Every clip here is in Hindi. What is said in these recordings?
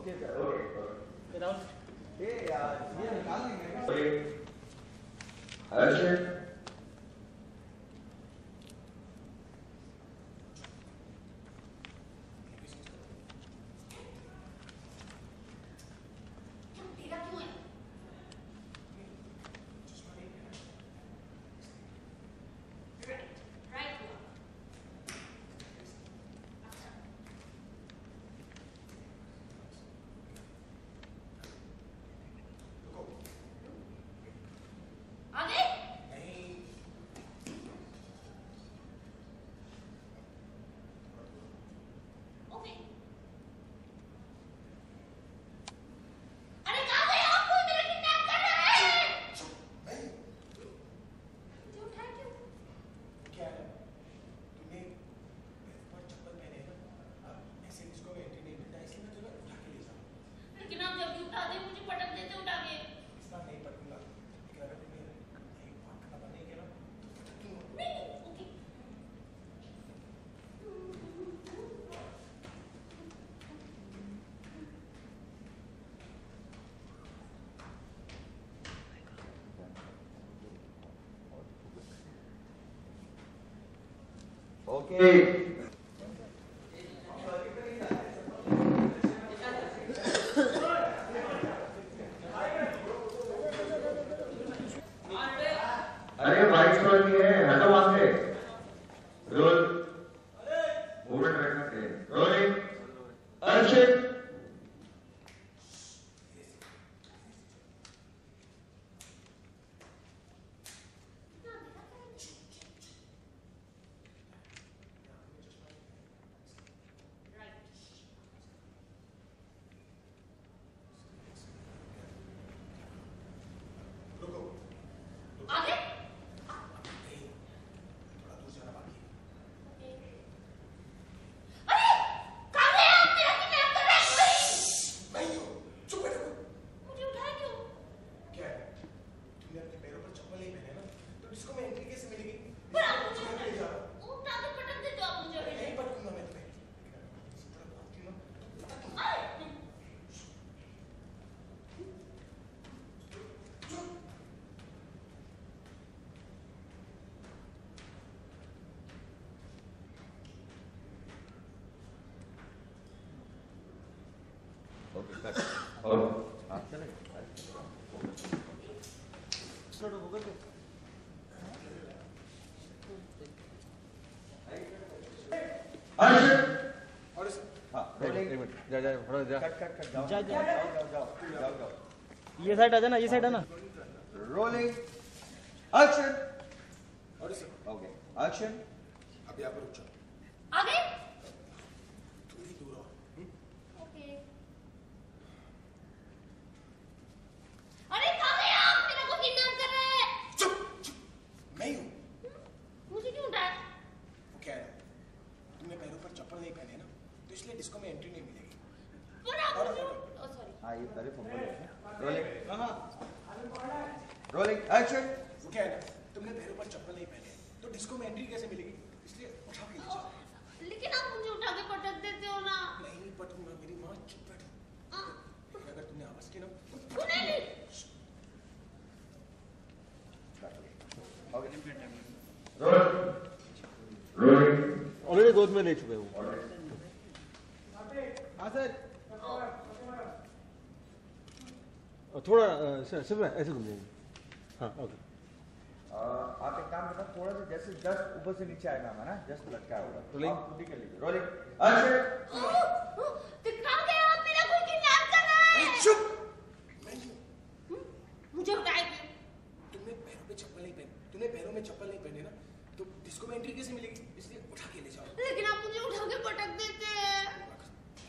ओके सर ओके ये यार ये निकाल देंगे Action. तुम तेरा क्यों है चश्मा नहीं पहना राइट राइट हुआ अच्छा रुको आगे नहीं ओके अरे कहाँ गए आप कोई मेरा किडनैप कर रहा है नहीं मुझे उठाया क्यों क्या है तूने पैर पर चप्पल पहने हैं ना अब ऐसे डिस्को में एंट्री नहीं मिलता इसलिए मैं तुझे उठा के ले जाऊँ लेकिन आप जब भी उठाते हो मुझे पटक देते उठा के इस बार नहीं पढ़ूँगा लेकिन अगर तूने नहीं बात करना बंद नहीं किया ना तो पटक दूँगा नहीं नहीं ओके ओके। अरे भाई की है हटो वहाँ से रोल। मूवमेंट रखना रोलिंग एक्शन रुको आगे नहीं थोड़ा दूर जाना बाकी है अरे कहाँ गए आप मेरा किडनैप कर रहे हैं मैं ही हूँ चुप बैठो मुझे उठाया क्यों क्या है तूने अपने पैरों पर चप्पल नहीं पहने ना तो डिस्को में एंट्री कैसे मिलेगी पर आप मुझे उठा के ले जा रहा हूँ उठा के पटक देते हो आप मुझे अभी नहीं पटकूँगा मैं तुम्हें लेकिन अगर तुम थोड़ा भागती हो ना तो पटक दूँगा अरे ओके कट और हाँ चलेगा एक्शन और इस हाँ एक मिनट जा जा थोड़ा जा कट कट कट जाओ जा, जा। जाओ जाओ जाओ जाओ जाओ ये साइड आ जाना ये साइड आना। रोलिंग एक्शन और इस ओके एक्शन यहाँ पर रुक जाओ। आगे थोड़ी दूर और हम्म? ओके अरे कहाँ गए आप मेरा को किडनैप कर रहे हैं चुप चुप मैं ही हूँ मुझे क्यों उठाया वो क्या है तुमने पैरों पर चप्पल नहीं पहने ना तो इसलिए डिस्को में एंट्री नहीं मिलेगी। पर आप सॉरी हाँ ये हम रोलिंग रोलिंग एक्शन वो क्या है ना तुमने पैरों पर चप्पल नहीं पहने। तो डिस्को में एंट्री कैसे मिलेगी? इसलिए उठा के ले लेकिन आप मुझे उठा के पटक देते हो ना। नहीं पटूँगा मेरी माँ चुप बैठो आ, अगर तुमने आवाज़ की ना तो नहीं। नहीं ऑलरेडी गोद में ले चुके हैं हाँ। सर थोड़ा अ, सर ऐसे घूम जाएँगे हाँ ओके आप एक काम करना थोड़ा सा जैसे जस्ट ऊपर से नीचे आएगा हमारा जस्ट लटका होगा. आप खुद ही कर लीजिए रोलिंग तो कहाँ गए आप मेरा कोई किडनैप कर रहा है चुप मैं मुझे उठाए तुमने पैरों पे चप्पल नहीं पहने तुमने पैरों में चप्पल नहीं पहने ना तो डिस्को में एंट्री कैसे मिलेगी? इसलिए उठा के ले जाओ। लेकिन आप मुझे उठा के पटक देते। हैं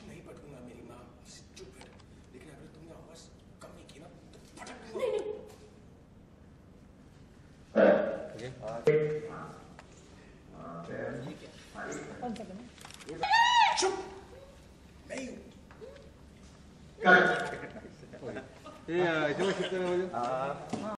नहीं पटकूँगा मेरी माँ चुप बैठो लेकिन अगर तुमने आवाज़ कम नहीं की ना तो पटक दूँगा नहीं नहीं चुप मैं ही हूँ कट ये अ, इतना शिफ्ट करने वाले आ,